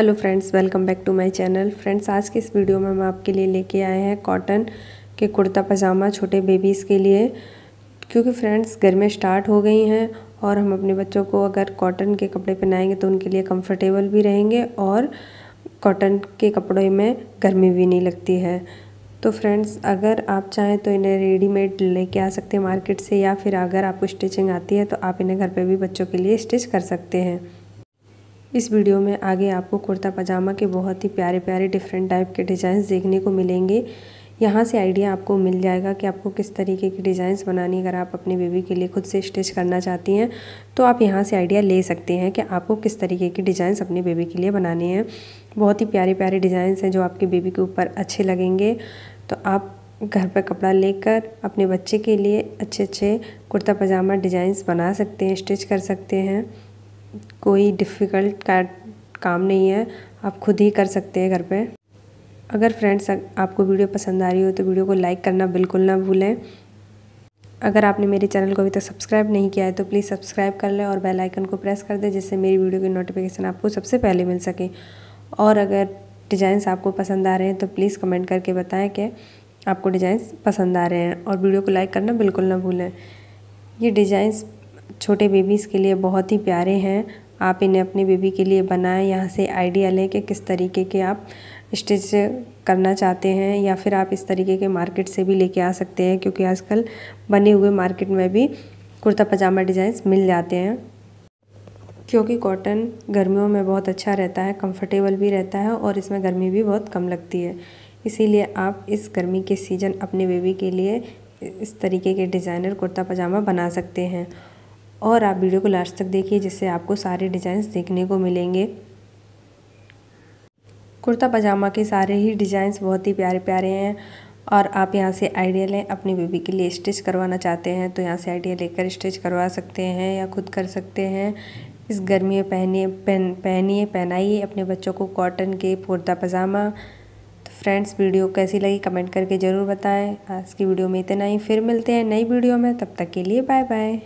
Hello friends, welcome back to my channel. Friends, आज के इस वीडियो में हम आपके लिए लेके आए हैं कॉटन के कुर्ता पजामा छोटे बेबीज़ के लिए। क्योंकि फ्रेंड्स गर्मियाँ स्टार्ट हो गई हैं और हम अपने बच्चों को अगर कॉटन के कपड़े पहनाएँगे तो उनके लिए कंफर्टेबल भी रहेंगे और कॉटन के कपड़े में गर्मी भी नहीं लगती है। तो फ्रेंड्स, अगर आप चाहें तो इन्हें रेडीमेड लेके आ सकते हैं मार्केट से या फिर अगर आपको स्टिचिंग आती है तो आप इन्हें घर पे भी बच्चों के लिए स्टिच कर सकते हैं। इस वीडियो में आगे आपको कुर्ता पजामा के बहुत ही प्यारे प्यारे डिफरेंट टाइप के डिज़ाइंस देखने को मिलेंगे। यहाँ से आइडिया आपको मिल जाएगा कि आपको किस तरीके की डिज़ाइंस बनानी अगर आप अपने बेबी के लिए खुद से स्टिच करना चाहती हैं तो आप यहाँ से आइडिया ले सकते हैं कि आपको किस तरीके की डिज़ाइंस अपने बेबी के लिए बनानी हैं। बहुत ही प्यारे प्यारे डिज़ाइंस हैं जो आपके बेबी के ऊपर अच्छे लगेंगे। तो आप घर पर कपड़ा लेकर अपने बच्चे के लिए अच्छे अच्छे कुर्ता पजामा डिज़ाइंस बना सकते हैं स्टिच कर सकते हैं। कोई डिफ़िकल्ट काम नहीं है, आप खुद ही कर सकते हैं घर पे। अगर फ्रेंड्स आपको वीडियो पसंद आ रही हो तो वीडियो को लाइक करना बिल्कुल ना भूलें। अगर आपने मेरे चैनल को अभी तक सब्सक्राइब नहीं किया है तो प्लीज़ सब्सक्राइब कर लें और बेल आइकन को प्रेस कर दें जिससे मेरी वीडियो की नोटिफिकेशन आपको सबसे पहले मिल सके। और अगर डिज़ाइंस आपको पसंद आ रहे हैं तो प्लीज़ कमेंट करके बताएँ कि आपको डिज़ाइंस पसंद आ रहे हैं और वीडियो को लाइक करना बिल्कुल ना भूलें। ये डिज़ाइंस छोटे बेबीज़ के लिए बहुत ही प्यारे हैं। आप इन्हें अपने बेबी के लिए बनाएँ, यहाँ से आइडिया लें कि किस तरीके के आप स्टिच करना चाहते हैं या फिर आप इस तरीके के मार्केट से भी लेके आ सकते हैं, क्योंकि आजकल बने हुए मार्केट में भी कुर्ता पजामा डिज़ाइंस मिल जाते हैं। क्योंकि कॉटन गर्मियों में बहुत अच्छा रहता है कंफर्टेबल भी रहता है और इसमें गर्मी भी बहुत कम लगती है। इसीलिए आप इस गर्मी के सीज़न अपने बेबी के लिए इस तरीके के डिज़ाइनर कुर्ता पजामा बना सकते हैं। और आप वीडियो को लास्ट तक देखिए, जिससे आपको सारे डिज़ाइंस देखने को मिलेंगे। कुर्ता पजामा के सारे ही डिज़ाइंस बहुत ही प्यारे प्यारे हैं और आप यहाँ से आइडिया लें, अपनी बेबी के लिए स्टिच करवाना चाहते हैं तो यहाँ से आइडिया लेकर स्टिच करवा सकते हैं या खुद कर सकते हैं। इस गर्मी में पहनिए, पहन, पहनिए, पहनाइए अपने बच्चों को कॉटन के कुर्ता पजामा। तो फ्रेंड्स वीडियो कैसी लगी कमेंट करके ज़रूर बताएँ। आज की वीडियो में इतना ही। फिर मिलते हैं नई वीडियो में। तब तक के लिए बाय बाय